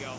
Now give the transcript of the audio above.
go.